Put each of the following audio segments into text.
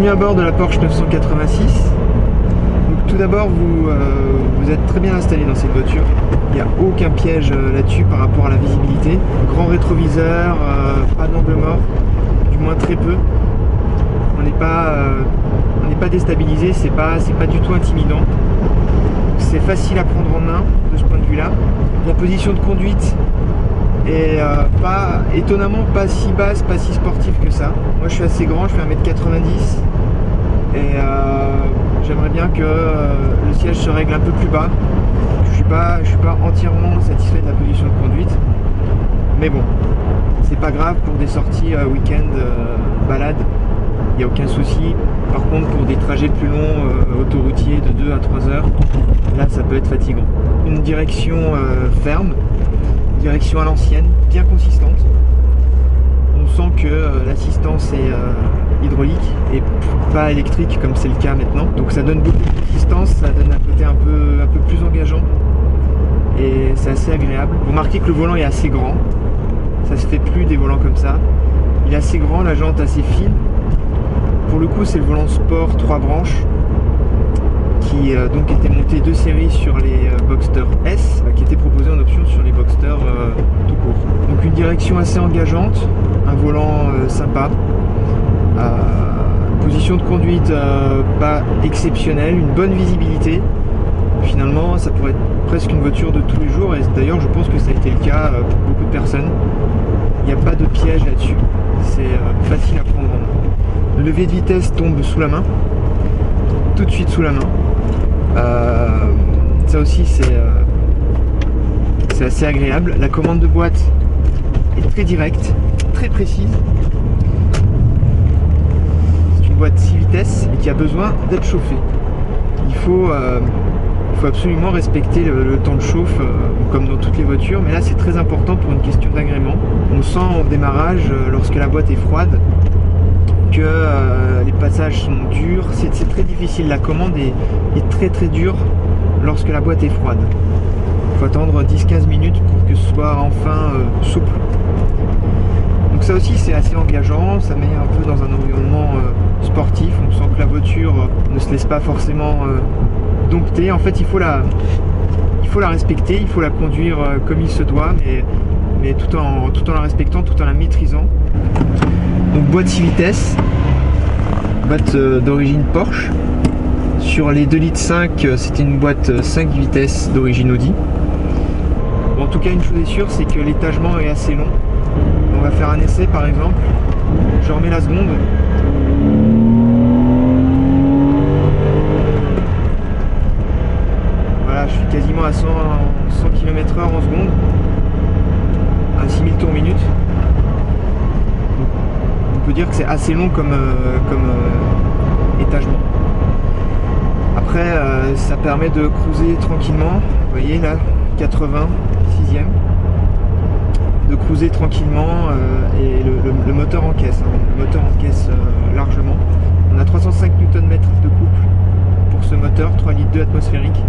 Bienvenue à bord de la Porsche 986. Donc, tout d'abord, vous, euh, vous êtes très bien installé dans cette voiture. Il n'y a aucun piège euh, là-dessus par rapport à la visibilité. Grand rétroviseur, euh, pas d'angle mort, du moins très peu. On n'est pas, pas déstabilisé, c'est pas, pas du tout intimidant. C'est facile à prendre en main de ce point de vue-là. La position de conduite est euh, pas, étonnamment pas si basse, pas si sportive que ça. Moi je suis assez grand, je fais 1m90 et euh, j'aimerais bien que euh, le siège se règle un peu plus bas. Je suis pas, je suis pas entièrement satisfait de la position de conduite, mais bon, c'est pas grave pour des sorties week-end, balade, il n'y a aucun souci. Par contre, pour des trajets plus longs, autoroutiers de 2 à 3 heures, là ça peut être fatigant. Une direction ferme, direction à l'ancienne, bien consistante. On sent que euh, l'assistance est euh, hydraulique et pas électrique comme c'est le cas maintenant. Donc ça donne beaucoup de consistance, ça donne un côté un peu, un peu plus engageant et c'est assez agréable. Vous remarquez que le volant est assez grand, ça se fait plus des volants comme ça. Il est assez grand, la jante assez fine. Pour le coup, c'est le volant sport 3 branches qui euh, donc était monté de série sur les euh, Boxster S, euh, qui était proposé en option sur les Boxster euh, tout court. Donc une direction assez engageante, un volant euh, sympa, position de conduite pas exceptionnelle, une bonne visibilité. Finalement, ça pourrait être presque une voiture de tous les jours, et d'ailleurs, je pense que ça a été le cas pour beaucoup de personnes. Il n'y a pas de piège là-dessus, c'est facile à prendre en main. Le levier de vitesse tombe sous la main, tout de suite sous la main. Euh, ça aussi, c'est euh, c'est assez agréable. La commande de boîte est très directe, très précise. C'est une boîte 6 vitesses et qui a besoin d'être chauffée. Il faut, euh, absolument respecter le, temps de chauffe comme dans toutes les voitures, mais là c'est très important pour une question d'agrément. On sent au démarrage, lorsque la boîte est froide, que euh, les passages sont durs. C'est très difficile. La commande est, très très dure lorsque la boîte est froide. Il faut attendre 10-15 minutes pour que ce soit enfin euh, souple. Donc ça aussi c'est assez engageant, ça met un peu dans un environnement euh, sportif. On sent que la voiture ne se laisse pas forcément dompter. En fait il faut la, il faut la respecter, il faut la conduire comme il se doit, mais, mais tout, en, tout en la respectant, tout en la maîtrisant. Donc boîte 6 vitesses, boîte euh, d'origine Porsche. Sur les 2 litres 5, euh, c'était une boîte euh, 5 vitesses d'origine Audi. En tout cas, une chose est sûre, c'est que l'étagement est assez long. On va faire un essai par exemple. Je remets la seconde. Voilà, je suis quasiment à 100, 100 km/h en seconde. À 6000 tours minute dire que c'est assez long comme, euh, comme euh, étagement. Après, euh, ça permet de cruiser tranquillement. Vous voyez là, 80, 6ème. De cruiser tranquillement et le, moteur encaisse. hein. Le moteur encaisse euh, largement. On a 305 Nm de couple pour ce moteur, 3 litres 2 atmosphérique,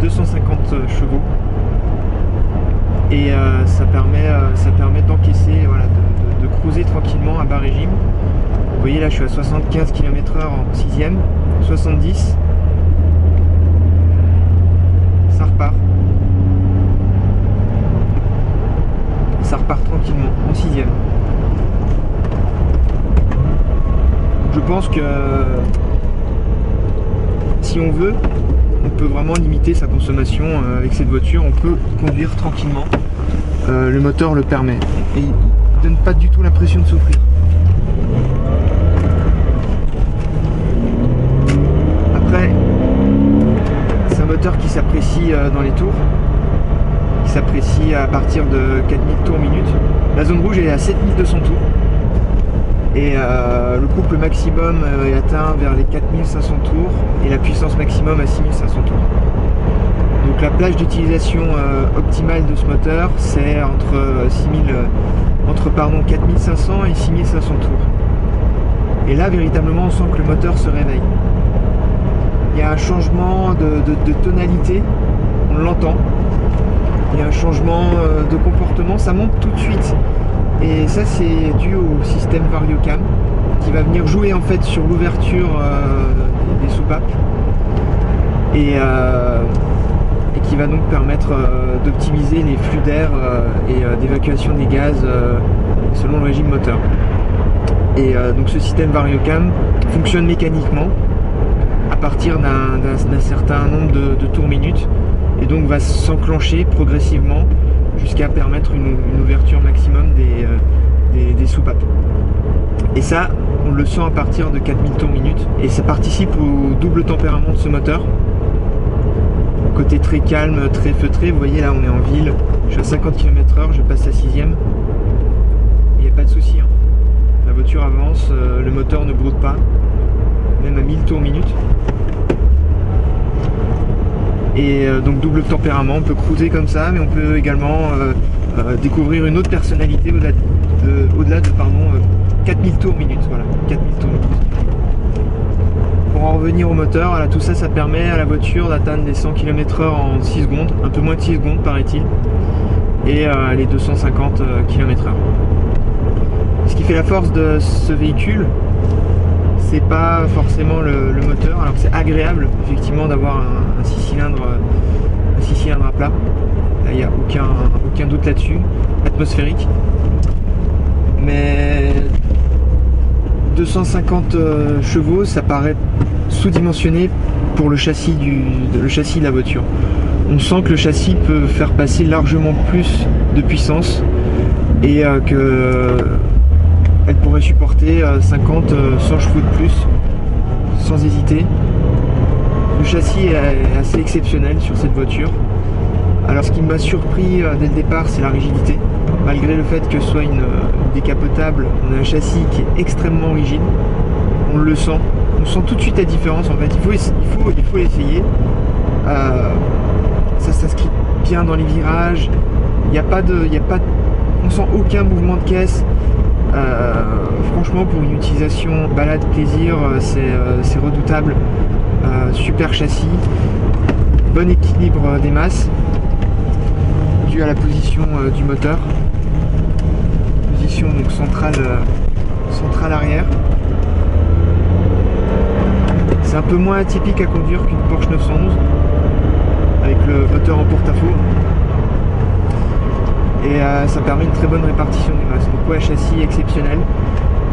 250 chevaux. Et ça permet, ça permet d'encaisser, voilà, de, de- cruiser tranquillement à bas régime. Vous voyez là, je suis à 75 km/h en 6ème, 70. Ça repart. Ça repart tranquillement en 6ème. Je pense que si on veut, on peut vraiment limiter sa consommation euh, avec cette voiture. On peut conduire tranquillement. Euh, le moteur le permet. Donne pas du tout l'impression de souffrir. Après, c'est un moteur qui s'apprécie euh, dans les tours. Qui s'apprécie à partir de 4000 tours minute. La zone rouge est à 7200 tours. Et euh, le couple maximum euh, est atteint vers les 4500 tours et la puissance maximum à 6500 tours. La plage d'utilisation euh, optimale de ce moteur, c'est entre, euh, 6000, euh, entre pardon, 4500 et 6500 tours. Et là, véritablement, on sent que le moteur se réveille. Il y a un changement de, tonalité, on l'entend. Il y a un changement euh, de comportement, ça monte tout de suite. Et ça, c'est dû au système VarioCam. qui va venir jouer en fait sur l'ouverture des soupapes et, et, qui va donc permettre d'optimiser les flux d'air et d'évacuation des gaz selon le régime moteur. Et donc ce système VarioCam fonctionne mécaniquement à partir d'un certain nombre de, tours minutes et donc va s'enclencher progressivement jusqu'à permettre une, ouverture maximum des, des, soupapes. Et ça, on le sent à partir de 4000 tours minutes et ça participe au double tempérament de ce moteur. Côté très calme, très feutré, vous voyez là on est en ville, je suis à 50 km/h, je passe à 6 il n'y a pas de souci. Hein. La voiture avance, euh, le moteur ne brode pas, même à 1000 tours minutes. Et euh, donc double tempérament, on peut cruiser comme ça, mais on peut également euh, découvrir une autre personnalité au-delà de, pardon, 4000 tours minutes. Voilà, 4000 tours Pour en revenir au moteur, tout ça, ça permet à la voiture d'atteindre les 100 km/h en 6 secondes, un peu moins de 6 secondes paraît-il, et les 250 km/h. Ce qui fait la force de ce véhicule, c'est pas forcément le, moteur. Alors c'est agréable effectivement d'avoir un, 6 cylindres, un 6 cylindres à plat. Il n'y a aucun, aucun doute là-dessus. Atmosphérique. Mais 250 euh, chevaux, ça paraît sous-dimensionné pour le châssis, de la voiture. On sent que le châssis peut faire passer largement plus de puissance et euh, que elle pourrait supporter 50, euh, 100 euh, chevaux de plus sans hésiter. Le châssis est assez exceptionnel sur cette voiture. Alors ce qui m'a surpris euh, dès le départ c'est la rigidité. Malgré le fait que ce soit une, décapotable, on a un châssis qui est extrêmement rigide. On le sent. On sent tout de suite la différence en fait. Il faut, il faut, il faut essayer. ça s'inscrit bien dans les virages. Il n'y a pas de. Il a pas on sent aucun mouvement de caisse. Euh, franchement, pour une utilisation balade plaisir, euh, euh, c'est redoutable. super châssis, bon équilibre des masses, dû à la position du moteur. Donc centrale, centrale arrière. C'est un peu moins atypique à conduire qu'une Porsche 911 avec le moteur en porte-à-faux et euh, ça permet une très bonne répartition des masses. Donc ouais, châssis exceptionnel.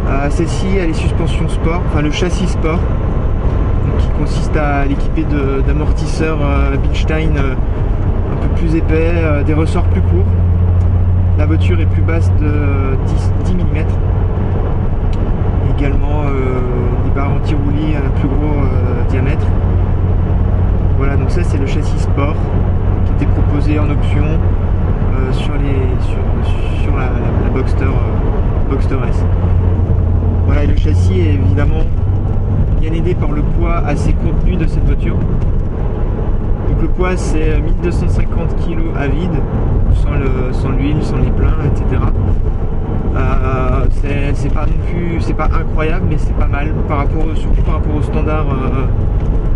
Euh, celle-ci, elle est suspension sport, enfin le châssis sport, qui consiste à l'équiper d'amortisseurs euh, Bilstein un peu plus épais, des ressorts plus courts. La voiture est plus basse de 10, mm. Également des barres anti-roulis à plus gros diamètre. Voilà, donc ça c'est le châssis sport qui était proposé en option euh, sur, les, sur, la, Boxster, euh, Boxster S. Voilà, le châssis est évidemment bien aidé par le poids assez contenu de cette voiture. Le poids c'est 1250 kg à vide, sans l'huile, sans, les pleins, etc. Euh, c'est pas non plus, c'est pas incroyable, mais c'est pas mal par rapport, surtout par rapport au standard,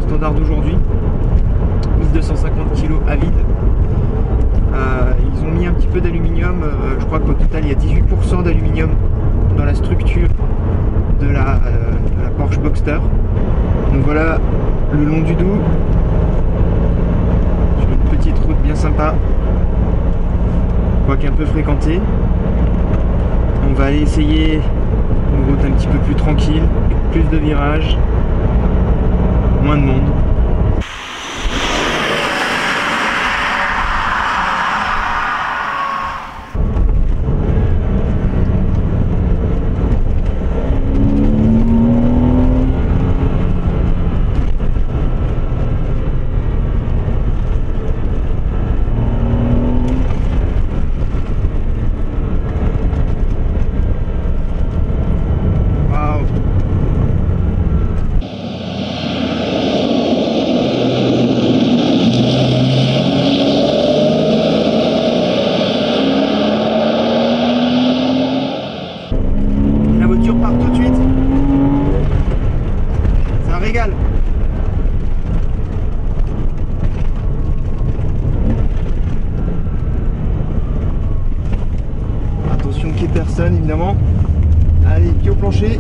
standard d'aujourd'hui. 1250 kg à vide. Euh, ils ont mis un petit peu d'aluminium, euh, je crois qu'au total il y a 18% d'aluminium dans la structure de la, euh, Porsche Boxster. Donc voilà le long du Doubs, sur une petite route bien sympa, quoique un peu fréquentée. On va aller essayer une route un petit peu plus tranquille, plus de virages, moins de monde. Allez, pied au plancher.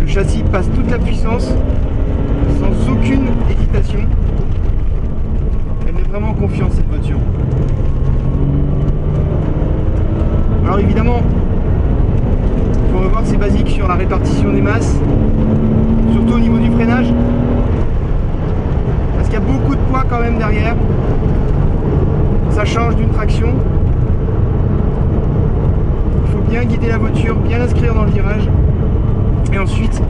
Le châssis passe toute la puissance sans aucune hésitation. Elle met vraiment confiance cette voiture. Alors évidemment, il faut revoir ses basiques sur la répartition des masses, surtout au niveau du freinage. Parce qu'il y a beaucoup de poids quand même derrière. Ça change d'une traction. Bien guider la voiture, bien l'inscrire dans le virage. Et ensuite,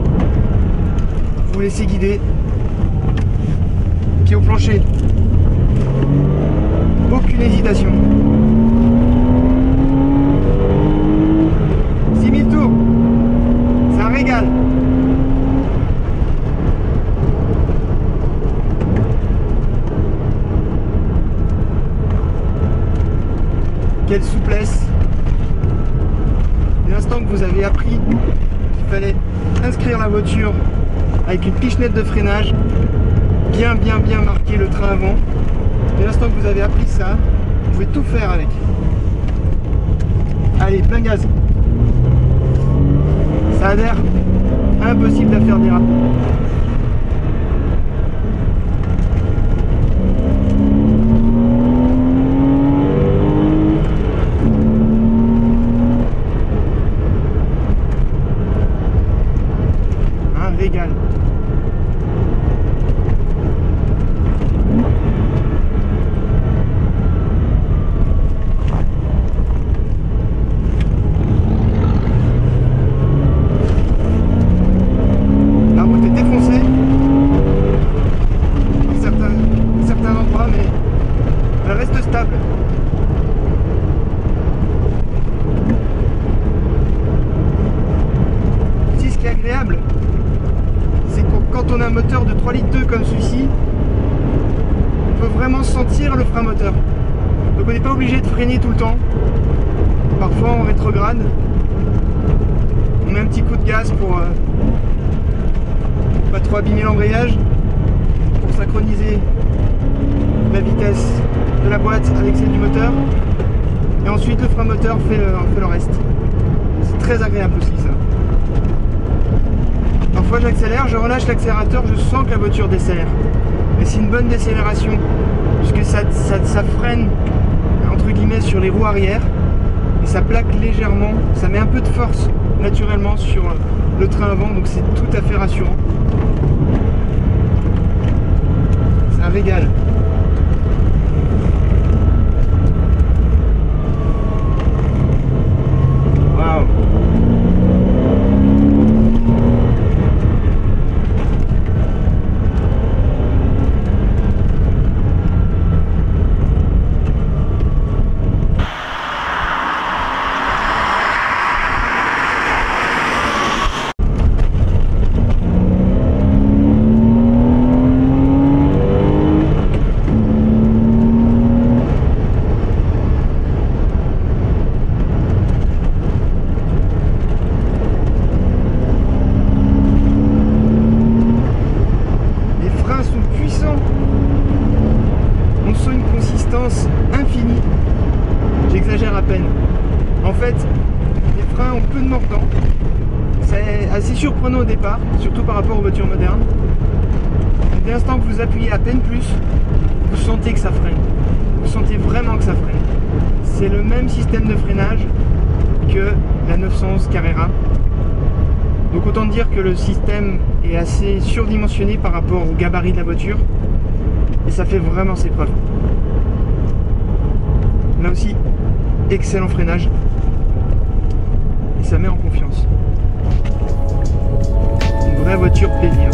vous laissez guider. Pied au plancher. Aucune hésitation. 6000 tours. C'est un régal. Quelle souplesse. L'instant que vous avez appris qu'il fallait inscrire la voiture avec une pichenette de freinage, bien bien bien marquer le train avant. Dès l'instant que vous avez appris ça, vous pouvez tout faire avec. Allez, plein gaz. Ça adhère. Impossible à faire. Un régal. La route est défoncée à certains, certains endroits, mais elle reste stable. Ici, ce qui est agréable, c'est que quand on a un moteur de 3 litres 2 comme celui-ci, on peut vraiment sentir le frein moteur. Donc on n'est pas obligé de freiner tout Parfois on rétrograde. On met un petit coup de gaz pour euh, pas trop abîmer l'embrayage pour synchroniser la vitesse de la boîte avec celle du moteur. Et ensuite le frein moteur fait le, reste. C'est très agréable aussi ça. Parfois j'accélère, je relâche l'accélérateur je sens que la voiture décélère. Et c'est une bonne décélération puisque ça freine entre guillemets sur les roues arrière. Et ça plaque légèrement ça met un peu de force naturellement sur le train avant donc c'est tout à fait rassurant. C'est un régal. Waouh Les freins sont puissants. On sent une consistance infinie. J'exagère à peine. Les freins ont peu de mordant. C'est assez surprenant au départ, surtout par rapport aux voitures modernes. Dès l'instant que vous appuyez à peine plus, vous sentez que ça freine. Vous sentez vraiment que ça freine. C'est le même système de freinage que la 911 Carrera. Donc autant dire que le système est assez surdimensionné par rapport au gabarit de la voiture et ça fait vraiment ses preuves. Là aussi, excellent freinage ça met en confiance. Une vraie voiture plaisir.